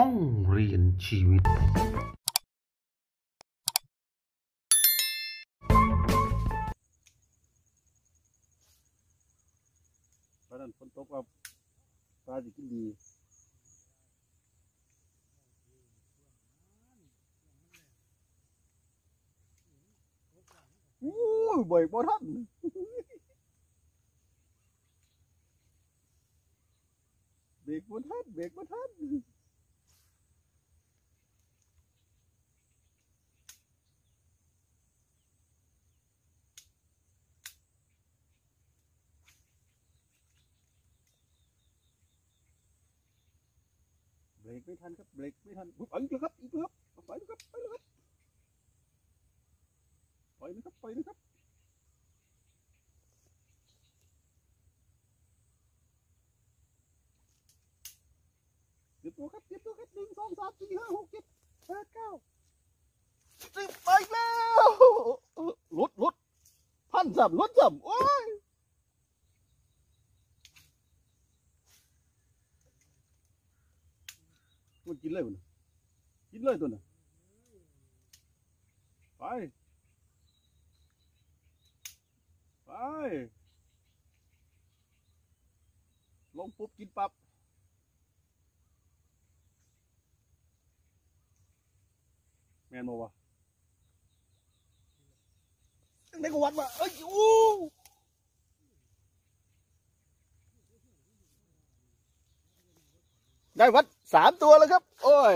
ห้องเรียนชีวิตตอนนั้นฝนตกว่าปลาจะกินดีอู้ยเบรกบ่ทันเบรกบ่ทันเบรกบ่ทัน รกไม่ทันครับเบรกไม่ทันอุ๊ยไปเลยครับอีกแล้วครับไปเลยครับไปเลยครับไปเลยครับไปเลยครับเตรียมตัวครับเตรียมตัวครับหนึ่งสองสามสี่ห้าหกเจ็ดแปดเก้าสิบไปแล้วลดลดพันสับหลุดสับโอ้ย มันกินเลยมันกินเลยตัวน่ะไป ไป ลงปุ๊บกินปั๊บแมนบอวะในกวัดว่ะเอ้ยโอ้ ได้วัดสามตัวแล้วครับ โอ้ย